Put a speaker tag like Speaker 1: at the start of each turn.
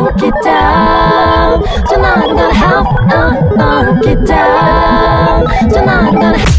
Speaker 1: knock it down. Tonight I'm gonna have, a knock it down. Tonight I'm gonna.